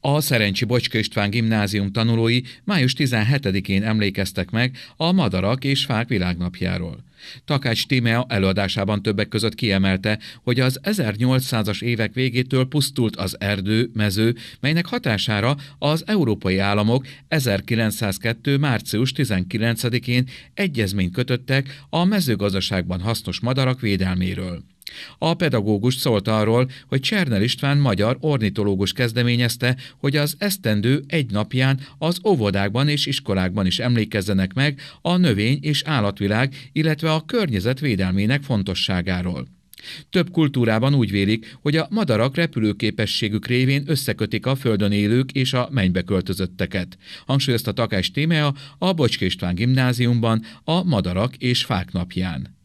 A Szerencsi Bocska István gimnázium tanulói május 17-én emlékeztek meg a Madarak és Fák világnapjáról. Takács Tímea előadásában többek között kiemelte, hogy az 1800-as évek végétől pusztult az erdő, mező, melynek hatására az európai államok 1902. március 19-én egyezményt kötöttek a mezőgazdaságban hasznos madarak védelméről. A pedagógus szólt arról, hogy Csernel István magyar ornitológus kezdeményezte, hogy az esztendő egy napján az óvodákban és iskolákban is emlékezzenek meg a növény- és állatvilág, illetve a környezet védelmének fontosságáról. Több kultúrában úgy vélik, hogy a madarak repülőképességük révén összekötik a földön élők és a mennybe költözötteket. Hangsúlyozta Takás Témea a Bocska István gimnáziumban a Madarak és Fák napján.